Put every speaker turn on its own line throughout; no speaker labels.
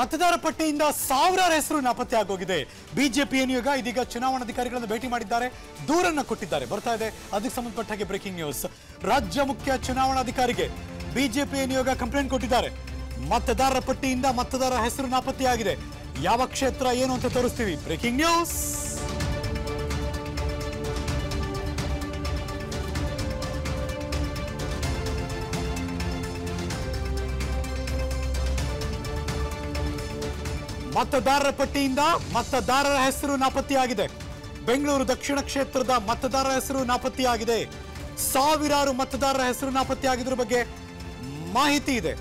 ಮತದಾರ ಪಟ್ಟಿಯಿಂದ ಸಾವಿರಾರು ಹೆಸರು ನಾಪತ್ತೆ ಆಗೋಗಿದೆ. ಬಿಜೆಪಿ ನಿಯೋಗ ಇದೀಗ ಚುನಾವಣಾಧಿಕಾರಿಗಳನ್ನು ಭೇಟಿ ಮಾಡಿದ್ದಾರೆ, ದೂರನ್ನು ಕೊಟ್ಟಿದ್ದಾರೆ. ಬರ್ತಾ ಇದೆ ಅದಕ್ಕೆ ಸಂಬಂಧಪಟ್ಟ ಹಾಗೆ ಬ್ರೇಕಿಂಗ್ ನ್ಯೂಸ್ ರಾಜ್ಯ ಮುಖ್ಯ ಚುನಾವಣಾಧಿಕಾರಿಗೆ ಬಿಜೆಪಿ ನಿಯೋಗ ಕಂಪ್ಲೇಂಟ್ ಕೊಟ್ಟಿದ್ದಾರೆ. ಮತದಾರರ ಪಟ್ಟಿಯಿಂದ ಮತದಾರರ ಹೆಸರು ನಾಪತ್ತೆಯಾಗಿದೆ. ಯಾವ ಕ್ಷೇತ್ರ ಏನು ಅಂತ ತೋರಿಸ್ತೀವಿ. ಬ್ರೇಕಿಂಗ್ ನ್ಯೂಸ್ ಮತದಾರರ ಪಟ್ಟಿಯಿಂದ ಮತದಾರರ ಹೆಸರು ನಾಪತ್ತೆಯಾಗಿದೆ. ಬೆಂಗಳೂರು ದಕ್ಷಿಣ ಕ್ಷೇತ್ರದ ಮತದಾರರ ಹೆಸರು ನಾಪತ್ತೆಯಾಗಿದೆ. ಸಾವಿರಾರು ಮತದಾರರ ಹೆಸರು ನಾಪತ್ತೆಯಾಗಿದ್ರ ಬಗ್ಗೆ ಮಾಹಿತಿ ಇದೆ.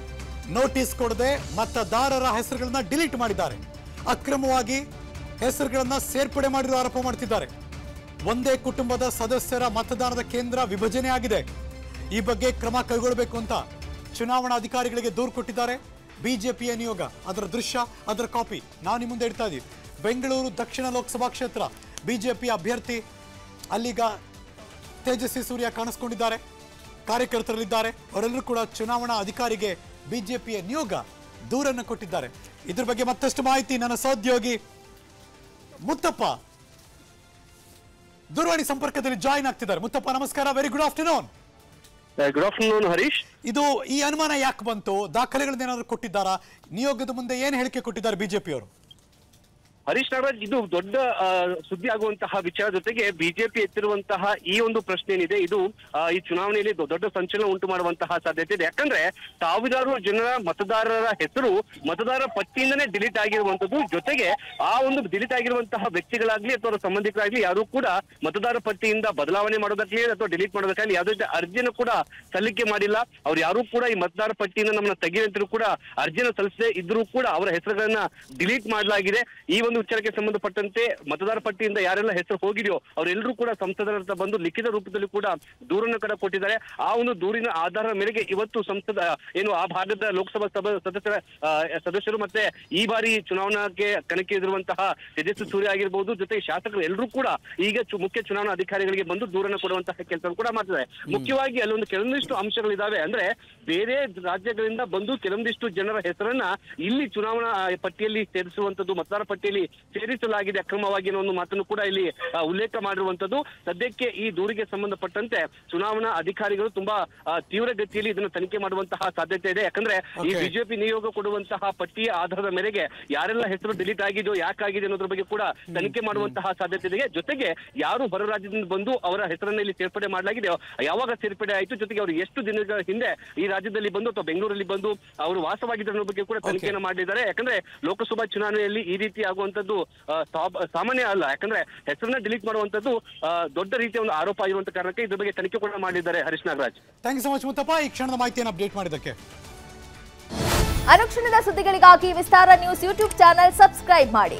ನೋಟಿಸ್ ಕೊಡದೆ ಮತದಾರರ ಹೆಸರುಗಳನ್ನ ಡಿಲೀಟ್ ಮಾಡಿದ್ದಾರೆ. ಅಕ್ರಮವಾಗಿ ಹೆಸರುಗಳನ್ನ ಸೇರ್ಪಡೆ ಮಾಡಿರುವ ಆರೋಪ ಮಾಡ್ತಿದ್ದಾರೆ. ಒಂದೇ ಕುಟುಂಬದ ಸದಸ್ಯರ ಮತದಾನದ ಕೇಂದ್ರ ವಿಭಜನೆ ಆಗಿದೆ ಈ ಬಗ್ಗೆ ಕ್ರಮ ಕೈಗೊಳ್ಳಬೇಕು ಅಂತ ಚುನಾವಣಾ ಅಧಿಕಾರಿಗಳಿಗೆ ದೂರು ಕೊಟ್ಟಿದ್ದಾರೆ. ಬಿಜೆಪಿಯ ನಿಯೋಗ, ಅದರ ದೃಶ್ಯ, ಅದರ ಕಾಪಿ ನಾನು ಮುಂದೆ ಇಡ್ತಾ ಇದ್ದೀನಿ ಬೆಂಗಳೂರು ದಕ್ಷಿಣ ಲೋಕಸಭಾ ಕ್ಷೇತ್ರ, ಬಿಜೆಪಿ ಅಭ್ಯರ್ಥಿ ಅಲ್ಲಿಗ ತೇಜಸ್ವಿ ಸೂರ್ಯ ಕಾಣಿಸ್ಕೊಂಡಿದ್ದಾರೆ. ಕಾರ್ಯಕರ್ತರಲ್ಲಿದ್ದಾರೆ. ಅವರೆಲ್ಲರೂ ಕೂಡ ಚುನಾವಣಾ ಅಧಿಕಾರಿಗೆ ಬಿಜೆಪಿಯ ನಿಯೋಗ ದೂರನ್ನು ಕೊಟ್ಟಿದ್ದಾರೆ. ಇದ್ರ ಬಗ್ಗೆ ಮತ್ತಷ್ಟು ಮಾಹಿತಿ ನನ್ನ ಸಹೋದ್ಯೋಗಿ ಮುತ್ತಪ್ಪ. ದೂರವಾಣಿ ಸಂಪರ್ಕದಲ್ಲಿ ಜಾಯಿನ್ ಆಗ್ತಿದ್ದಾರೆ. ಮುತ್ತಪ್ಪ, ನಮಸ್ಕಾರ. Very good afternoon
good afternoon Harish
ಇದು ಈ ಅನುಮಾನ ಯಾಕೆ ಬಂತು? ದಾಖಲೆಗಳನ್ನೇನಾದ್ರು ಕೊಟ್ಟಿದ್ದಾರಾ? ನಿಯೋಗದ ಮುಂದೆ ಏನು ಹೇಳಿಕೆ ಕೊಟ್ಟಿದ್ದಾರೆ ಬಿಜೆಪಿಯವರು?
ಹರೀಶ್ ನಾಗರಾಜ್ ಇದು ದೊಡ್ಡ ಸುದ್ದಿ ಆಗುವಂತಹ ವಿಚಾರ ಜೊತೆಗೆ ಬಿಜೆಪಿ ಎತ್ತಿರುವಂತಹ ಈ ಒಂದು ಪ್ರಶ್ನೆ ಏನಿದೆ ಇದು ಈ ಚುನಾವಣೆಯಲ್ಲಿ ದೊಡ್ಡ ಸಂಚಲನ ಉಂಟು ಮಾಡುವಂತಹ ಸಾಧ್ಯತೆ ಇದೆ. ಯಾಕಂದ್ರೆ ಸಾವಿರಾರು ಜನರ ಮತದಾರರ ಹೆಸರು ಮತದಾರರ ಪಟ್ಟಿಯಿಂದನೇ ಡಿಲೀಟ್ ಆಗಿರುವಂತದ್ದು ಜೊತೆಗೆ ಆ ಒಂದು ಡಿಲೀಟ್ ಆಗಿರುವಂತಹ ವ್ಯಕ್ತಿಗಳಾಗ್ಲಿ ಅಥವಾ ಸಂಬಂಧಿಕರಾಗ್ಲಿ ಯಾರು ಕೂಡ ಮತದಾರ ಪಟ್ಟಿಯಿಂದ ಬದಲಾವಣೆ ಮಾಡೋದಕ್ಕೆ ಅಥವಾ ಡಿಲೀಟ್ ಮಾಡೋದಕ್ಕಾಗಲಿ ಯಾವುದೇ ರೀತಿ ಅರ್ಜಿಯನ್ನು ಕೂಡ ಸಲ್ಲಿಕೆ ಮಾಡಿಲ್ಲ. ಅವ್ರು ಯಾರು ಕೂಡ ಈ ಮತದಾರ ಪಟ್ಟಿಯಿಂದ ನಮ್ಮನ್ನ ತೆಗೆಯುವಂತರೂ ಕೂಡ ಅರ್ಜಿಯನ್ನು ಸಲ್ಲಿಸದೆ ಇದ್ರೂ ಕೂಡ ಅವರ ಹೆಸರುಗಳನ್ನ ಡಿಲೀಟ್ ಮಾಡಲಾಗಿದೆ. ಈ ಒಂದು ವಿಚಾರಕ್ಕೆ ಸಂಬಂಧಪಟ್ಟಂತೆ ಮತದಾರ ಪಟ್ಟಿಯಿಂದ ಯಾರೆಲ್ಲ ಹೆಸರು ಹೋಗಿದೆಯೋ ಅವರೆಲ್ಲರೂ ಕೂಡ ಸಂಸದರ ಬಂದು ಲಿಖಿತ ರೂಪದಲ್ಲಿ ಕೂಡ ದೂರನ್ನು ಕೂಡ ಕೊಟ್ಟಿದ್ದಾರೆ. ಆ ಒಂದು ದೂರಿನ ಆಧಾರದ ಮೇರೆಗೆ ಇವತ್ತು ಸಂಸದ ಏನು ಆ ಭಾಗದ ಲೋಕಸಭಾ ಸಭಾ ಸದಸ್ಯರ ಸದಸ್ಯರು ಮತ್ತೆ ಈ ಬಾರಿ ಚುನಾವಣಾಕ್ಕೆ ಕಣಕ್ಕೆ ಇರುವಂತಹ ತೇಜಸ್ವಿ ಸೂರ್ಯ ಆಗಿರ್ಬೋದು ಜೊತೆಗೆ ಶಾಸಕರು ಎಲ್ಲರೂ ಕೂಡ ಈಗ ಮುಖ್ಯ ಚುನಾವಣಾ ಅಧಿಕಾರಿಗಳಿಗೆ ಬಂದು ದೂರನ್ನು ಕೊಡುವಂತಹ ಕೆಲಸ ಕೂಡ ಮಾಡ್ತಿದ್ದಾರೆ. ಮುಖ್ಯವಾಗಿ ಅಲ್ಲೊಂದು ಕೆಲವೊಂದಿಷ್ಟು ಅಂಶಗಳಿದಾವೆ. ಅಂದ್ರೆ ಬೇರೆ ರಾಜ್ಯಗಳಿಂದ ಬಂದು ಕೆಲವೊಂದಿಷ್ಟು ಜನರ ಹೆಸರನ್ನ ಇಲ್ಲಿ ಚುನಾವಣಾ ಪಟ್ಟಿಯಲ್ಲಿ ಸೇರಿಸುವಂತದ್ದು ಮತದಾರ ಪಟ್ಟಿಯಲ್ಲಿ ಸೇರಿಸಲಾಗಿದೆ. ಅಕ್ರಮವಾಗಿ ಅನ್ನೋ ಒಂದು ಮಾತನ್ನು ಕೂಡ ಇಲ್ಲಿ ಉಲ್ಲೇಖ ಮಾಡಿರುವಂತದ್ದು. ಸದ್ಯಕ್ಕೆ ಈ ದೂರಿಗೆ ಸಂಬಂಧಪಟ್ಟಂತೆ ಚುನಾವಣಾ ಅಧಿಕಾರಿಗಳು ತುಂಬಾ ತೀವ್ರಗತಿಯಲ್ಲಿ ಇದನ್ನು ತನಿಖೆ ಮಾಡುವಂತಹ ಸಾಧ್ಯತೆ ಇದೆ. ಯಾಕಂದ್ರೆ ಈ ಬಿಜೆಪಿ ನಿಯೋಗ ಕೊಡುವಂತಹ ಪಟ್ಟಿಯ ಆಧಾರದ ಮೇರೆಗೆ ಯಾರೆಲ್ಲ ಹೆಸರು ಡಿಲೀಟ್ ಆಗಿದೆಯೋ ಯಾಕಾಗಿದೆ ಅನ್ನೋದ್ರ ಬಗ್ಗೆ ಕೂಡ ತನಿಖೆ ಮಾಡುವಂತಹ ಸಾಧ್ಯತೆ ಇದೆ. ಜೊತೆಗೆ ಯಾರು ಹೊರ ರಾಜ್ಯದಿಂದ ಬಂದು ಅವರ ಹೆಸರನ್ನ ಇಲ್ಲಿ ಸೇರ್ಪಡೆ ಮಾಡಲಾಗಿದೆಯೋ ಯಾವಾಗ ಸೇರ್ಪಡೆ ಆಯಿತು ಜೊತೆಗೆ ಅವರು ಎಷ್ಟು ದಿನಗಳ ಹಿಂದೆ ಈ ರಾಜ್ಯದಲ್ಲಿ ಬಂದು ಅಥವಾ ಬೆಂಗಳೂರಲ್ಲಿ ಬಂದು ಅವರು ವಾಸವಾಗಿದ್ದ ಅನ್ನೋ ಬಗ್ಗೆ ಕೂಡ ತನಿಖೆಯನ್ನು ಮಾಡಿದ್ದಾರೆ. ಯಾಕಂದ್ರೆ ಲೋಕಸಭಾ ಚುನಾವಣೆಯಲ್ಲಿ ಈ ರೀತಿ ಆಗುವಂತದ್ದು ಸಾಬ್- ಸಾಮಾನ್ಯ ಅಲ್ಲ. ಯಾಕಂದ್ರೆ ಹೆಸರನ್ನ ಡಿಲೀಟ್ ಮಾಡುವಂತದ್ದು ದೊಡ್ಡ ರೀತಿಯ ಒಂದು ಆರೋಪ ಆಗಿರುವಂತ ಕಾರಣಕ್ಕೆ ಇದ್ರ ಬಗ್ಗೆ ತನಿಖೆ ಕೂಡ ಮಾಡಿದ್ದಾರೆ Harish Nagaraj.
Thank you so much Muthappa. ಈ ಕ್ಷಣದ ಮಾಹಿತಿಯನ್ನು ಅಪ್ಡೇಟ್ ಮಾಡಿದ್ದಕ್ಕೆ.
ಅನುಕ್ಷಣದ ಸುದ್ದಿಗಳಿಗಾಗಿ Vistara news YouTube channel subscribe ಮಾಡಿ.